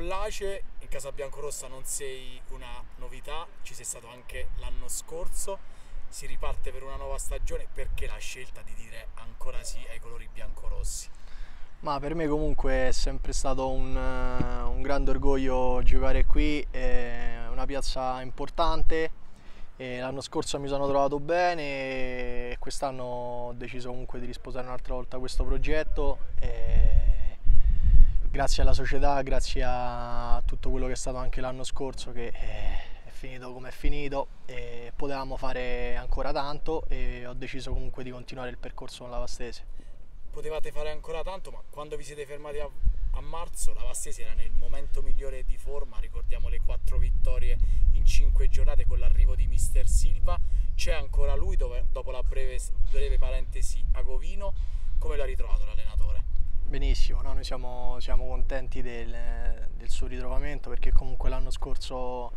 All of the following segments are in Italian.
piace, in casa biancorossa non sei una novità, ci sei stato anche l'anno scorso, si riparte per una nuova stagione, perché la scelta di dire ancora sì ai colori biancorossi? Ma per me comunque è sempre stato un, un grande orgoglio giocare qui, è una piazza importante, l'anno scorso mi sono trovato bene e quest'anno ho deciso comunque di risposare un'altra volta questo progetto. Grazie alla società, grazie a tutto quello che è stato anche l'anno scorso che è finito come è finito e potevamo fare ancora tanto e ho deciso comunque di continuare il percorso con la Vastese potevate fare ancora tanto, ma quando vi siete fermati a, a marzo la Vastesi era nel momento migliore di forma, ricordiamo le quattro vittorie in cinque giornate con l'arrivo di Mister Silva, c'è ancora lui dove, dopo la breve, breve parentesi a Govino, come l'ha ritrovato l'allenatore? Benissimo, no? noi siamo, siamo contenti del, del suo ritrovamento perché comunque l'anno scorso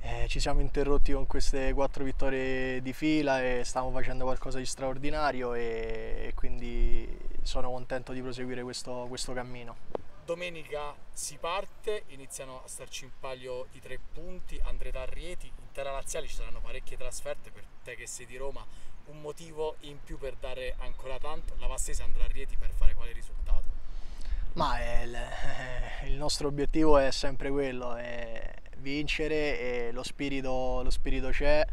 eh, ci siamo interrotti con queste quattro vittorie di fila e stiamo facendo qualcosa di straordinario e, e quindi sono contento di proseguire questo, questo, cammino. Domenica si parte, iniziano a starci in palio i tre punti, Andrea Rieti, in terra laziale ci saranno parecchie trasferte per te che sei di Roma, un motivo in più per dare ancora tanto, la Vastese andrà a Rieti per fare quale risultato? Ma il, il nostro obiettivo è sempre quello, è vincere e lo spirito, lo spirito c'è.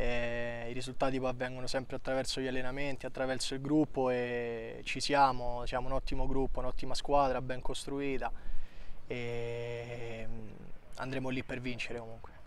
I risultati poi avvengono sempre attraverso gli allenamenti, attraverso il gruppo e ci siamo, siamo un ottimo gruppo, un'ottima squadra ben costruita e mm, andremo lì per vincere comunque.